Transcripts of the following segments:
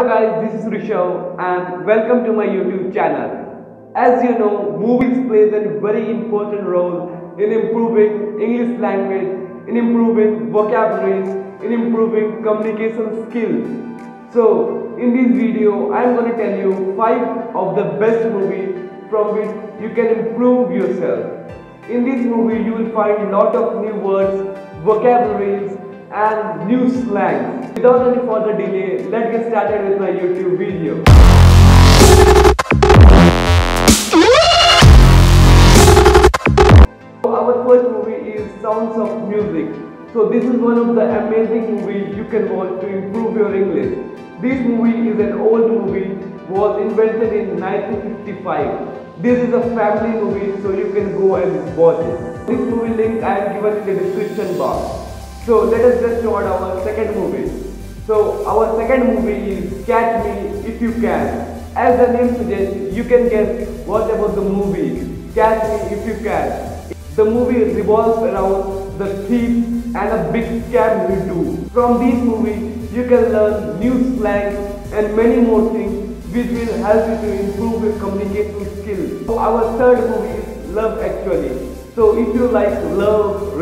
Hello guys, this is Rishav and welcome to my YouTube channel. As you know, movies plays a very important role in improving English language, in improving vocabularies, in improving communication skills. So, in this video, I am going to tell you 5 of the best movies from which you can improve yourself. In this movie, you will find a lot of new words, vocabularies and new slangs. Without any further delay, let's get started with my YouTube video. Our first movie is Sounds of Music. So this is one of the amazing movies you can watch to improve your English. This movie is an old movie, was invented in 1955. This is a family movie so you can go and watch it. This movie link I have given in the description box. So let us get toward our second movie. is. So our second movie is Catch Me If You Can. As the name suggests, you can guess what about the movie. Catch Me If You Can. The movie revolves around the thief and a big scam he do. From these movies, you can learn new slang and many more things which will help you to improve your communication skills. So our third movie is Love Actually. So if you like love,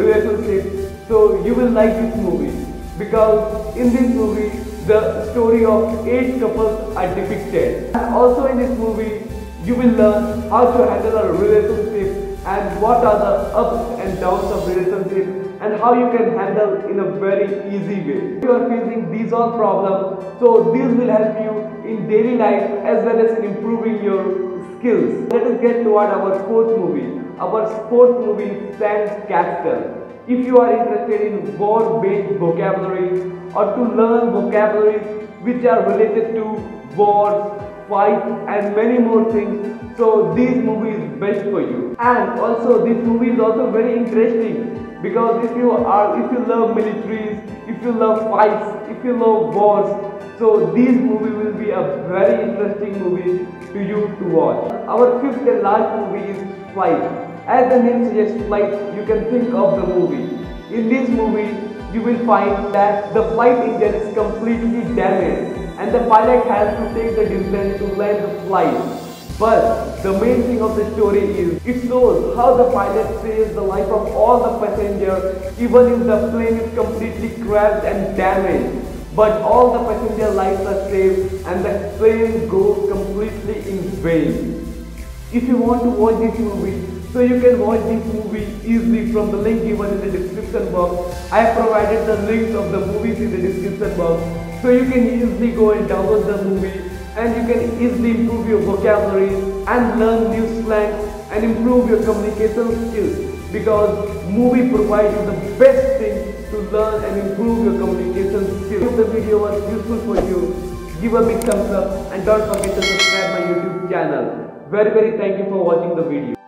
so you will like this movie because in this movie the story of eight couples are depicted. And also in this movie you will learn how to handle a relationship and what are the ups and downs of relationship and how you can handle in a very easy way. If you are facing these all problems, so these will help you in daily life as well as in improving your skills. Let us get toward our fourth movie. Our fourth movie Sandcastle. If you are interested in war-based vocabulary or to learn vocabularies which are related to wars, fights and many more things, so this movie is best for you. And also this movie is also very interesting because if you are if you love militaries, if you love fights, if you love wars, so this movie will be a very interesting movie to you to watch. Our fifth and last movie is Flight. As the name suggests flight, you can think of the movie. In this movie, you will find that the flight engine is completely damaged and the pilot has to take the decision to land the flight. But the main thing of the story is it shows how the pilot saves the life of all the passengers even if the plane is completely crashed and damaged. But all the passenger lives are saved and the plane goes completely in vain. If you want to watch this movie, so you can watch this movie easily from the link given in the description box. I have provided the links of the movies in the description box. So you can easily go and download the movie and you can easily improve your vocabulary and learn new slang and improve your communication skills because movie provides you the best thing to learn and improve your communication skills. If the video was useful for you, give a big thumbs up and don't forget to subscribe my YouTube channel. Very very thank you for watching the video.